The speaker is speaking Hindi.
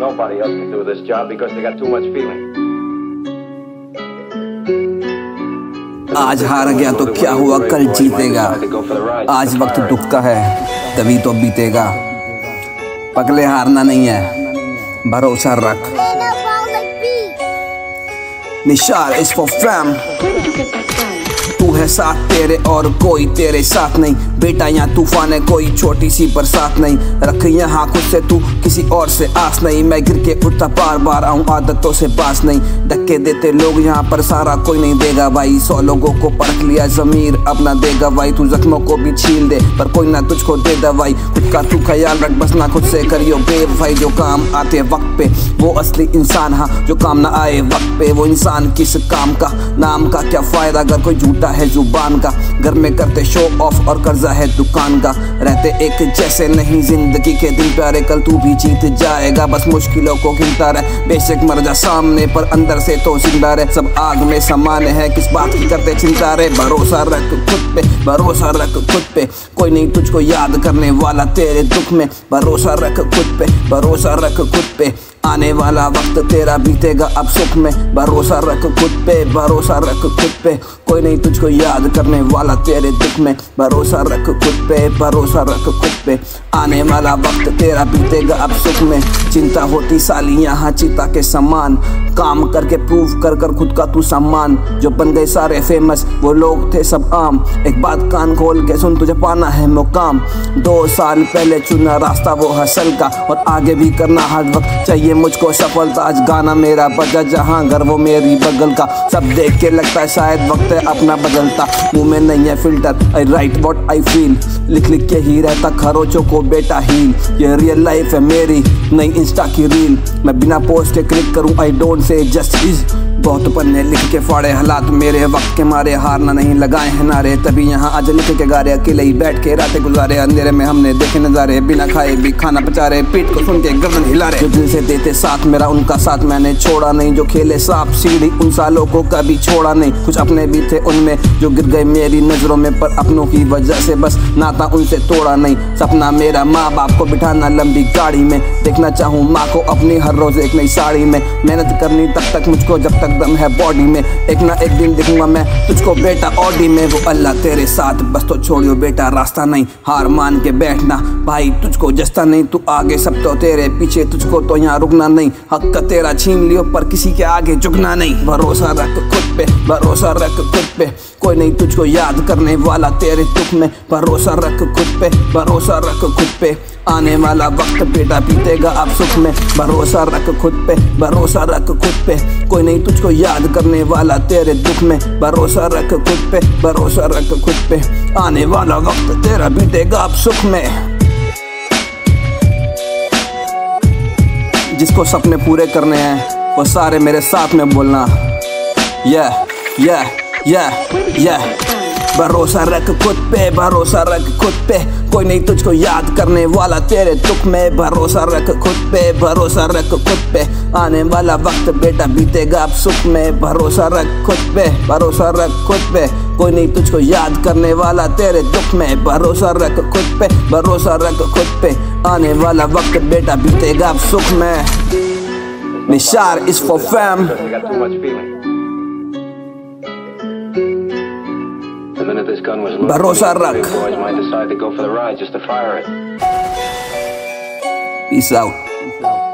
Nobody else can do this job because they got too much feeling. आज हार गया तो क्या हुआ? कल जीतेगा। आज वक्त दुख का है तभी तो बीतेगा। पगले हारना नहीं है भरोसा रख। निशार इस फॉर फैम है साथ तेरे और कोई तेरे साथ नहीं। बेटा, यहाँ तूफ़ान है, कोई छोटी सी बरसात नहीं। रख यहाँ खुद से, तू किसी और से आस नहीं। मैं गिर के उठता बार बार आऊँ, आदतों से बास नहीं। धक्के देते लोग यहाँ पर, सारा कोई नहीं देगा भाई। सौ लोगों को परख लिया, जमीर अपना देगा भाई। तू जख्मों को भी छील दे, पर कोई ना तुझको दे दवाई खुद का तू ख्याल रख, बस ना खुद से करियो बेब भाई जो काम आते वक्त पे, वो असली इंसान हाँ जो काम ना आए वक्त पे। वो इंसान किस काम का, नाम का क्या फ़ायदा? अगर कोई झूठा है ज़ुबान का। घर में करते शो ऑफ़ और कर्जा है दुकान का। रहते एक जैसे नहीं, ज़िंदगी के दिन प्यारे, कल तू भी जीत जाएगा। बस मुश्किलों को गिनता रहे, बेशक मर जा सामने, पर अंदर से तो ज़िंदा रहे। सब आग में समान है, किस बात की करते चिंता रहे? भरोसा रख खुद पे, भरोसा रख खुद पे। कोई नहीं तुझको याद करने वाला तेरे दुख में। भरोसा रख खुद पे, भरोसा रख खुद पे। आने वाला वक्त तेरा बीतेगा अब सुख में। भरोसा रख खुद पे, भरोसा रख खुद पे। कोई नहीं तुझको याद करने वाला तेरे दुख में। भरोसा रख खुद पे, भरोसा रख खुद पे। आने वाला वक्त तेरा बीतेगा अब सुख में। चिंता होती साली यहाँ चिता के समान। काम करके प्रूव कर कर खुद का तू सम्मान। जो गए सारे फ़ेमस वो लोग थे सब आम। एक बात कान खोल के सुन, तुझे पाना है मुकाम। दो साल पहले चुना रास्ता, वो हसल का। और आगे भी करना हर वक्त चाहिए मुझको सफलता। आज गाना मेरा बजा, जहाँ घर वो मेरी बगल का। सब देख के लगता है शायद वक्त अपना बदलता, मुँह में नहीं है filter I write what I feel लिख लिख के ही रहता, खरोचों को बेटा ही ये रियल लाइफ है मेरी नई इंस्टा की रील मैं बिना पोस्ट के क्लिक करूँ I don't say just is बहुत पन्ने लिख के फाड़े हालात मेरे वक्त के मारे हारना नहीं लगाए हैं नारे। तभी यहाँ आज लिख के गारे, अकेले ही बैठ के रातें गुजारे। अंधेरे में हमने देखे नजारे, बिना खाए भी खाना पचा रहे पीठ को सुन के गर्दन हिला रहे दिल से देते साथ मेरा, उनका साथ मैंने छोड़ा नहीं। जो खेले सांप सीढ़ी, उन सालों को कभी छोड़ा नहीं। कुछ अपने भी थे उनमें, जो गिर गए मेरी नज़रों में, पर अपनों की वजह से बस नाता उनसे तोड़ा नहीं। सपना मेरा माँ बाप को बिठाना लंबी गाड़ी में। देखना चाहूँ माँ को अपनी हर रोज एक नई साड़ी में। मेहनत करनी तब तक मुझको जब तक दम है बॉडी में। एक ना एक दिन दिखूँगा मैं, तुझको बेटा ऑडी में। वो अल्लाह तेरे साथ, बस तो छोड़ियो बेटा, रास्ता नहीं। हार मान के बैठना, भाई तुझको जस्ता नहीं, तू आगे सब तो तेरे पीछे, तुझको तो यहाँ रुकना नहीं। हक का तेरा छीन लियो, पर किसी के आगे झुकना नहीं। भरोसा रख खुद पे, भरोसा रख खुद पे। कोई नहीं तुझको याद करने वाला तेरे दुख में। भरोसा रख खुद पे, भरोसा रख खुद पे। आने वाला वक्त बेटा बीतेगा अब सुख में। भरोसा रख खुद पे, भरोसा रख खुद पे। कोई नहीं तुझको याद करने वाला तेरे दुख में। भरोसा रख खुद पे, भरोसा रख खुद पे। आने वाला वक्त तेरा बीतेगा आप सुख में। जिसको सपने पूरे करने हैं, वो सारे मेरे साथ में बोलना। यह या या या भरोसा रख खुद पे, भरोसा रख खुद पे। कोई नहीं तुझको याद करने वाला, तेरे दुख में भरोसा रख खुद पे, भरोसा रख खुद पे। आने वाला वक्त बेटा बीतेगा अब सुख में, भरोसा रख खुद पे, भरोसा रख खुद पे। कोई नहीं तुझको याद करने वाला, तेरे दुख में भरोसा रख खुद पे, भरोसा रख खुद पे। आने वाला वक्त बेटा बीतेगा अब सुख में। निशार इस फॉर फैम minute this gun was loaded, Barossa Rock. boys might decide to go for the ride just to fire it. Peace out. Peace out.